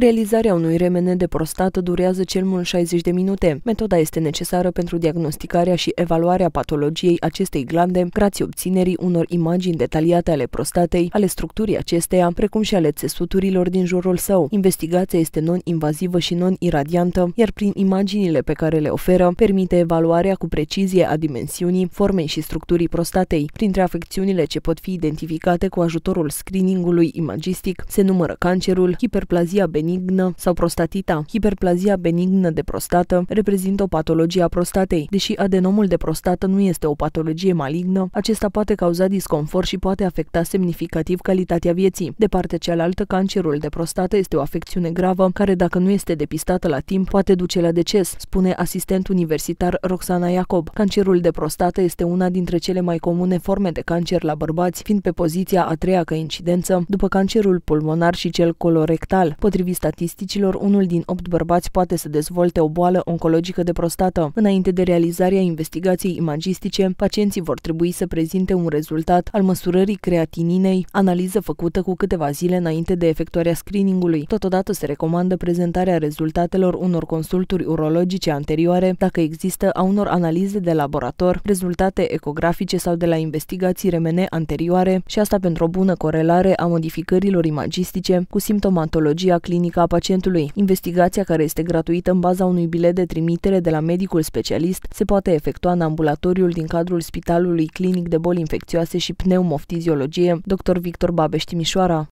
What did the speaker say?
Realizarea unui remene de prostată durează cel mult 60 de minute. Metoda este necesară pentru diagnosticarea și evaluarea patologiei acestei glande, grație obținerii unor imagini detaliate ale prostatei, ale structurii acesteia, precum și ale țesuturilor din jurul său. Investigația este non-invazivă și non-iradiantă, iar prin imaginile pe care le oferă, permite evaluarea cu precizie a dimensiunii, formei și structurii prostatei. Printre afecțiunile ce pot fi identificate cu ajutorul screeningului imagistic se numără cancerul, hiperplazia benignă, benignă sau prostatita. Hiperplazia benignă de prostată reprezintă o patologie a prostatei. Deși adenomul de prostată nu este o patologie malignă, acesta poate cauza disconfort și poate afecta semnificativ calitatea vieții. De partea cealaltă, cancerul de prostată este o afecțiune gravă care, dacă nu este depistată la timp, poate duce la deces, spune asistent universitar Roxana Iacob. Cancerul de prostată este una dintre cele mai comune forme de cancer la bărbați, fiind pe poziția a treia ca incidență, după cancerul pulmonar și cel colorectal. Potrivit statisticilor, unul din opt bărbați poate să dezvolte o boală oncologică de prostată. Înainte de realizarea investigației imagistice, pacienții vor trebui să prezinte un rezultat al măsurării creatininei, analiză făcută cu câteva zile înainte de efectuarea screeningului. Totodată se recomandă prezentarea rezultatelor unor consulturi urologice anterioare, dacă există a unor analize de laborator, rezultate ecografice sau de la investigații remene anterioare și asta pentru o bună corelare a modificărilor imagistice cu simptomatologia clinică clinică a pacientului. Investigația, care este gratuită în baza unui bilet de trimitere de la medicul specialist, se poate efectua în ambulatoriul din cadrul Spitalului Clinic de Boli Infecțioase și Pneumoftiziologie, dr. Victor Babeș Timișoara.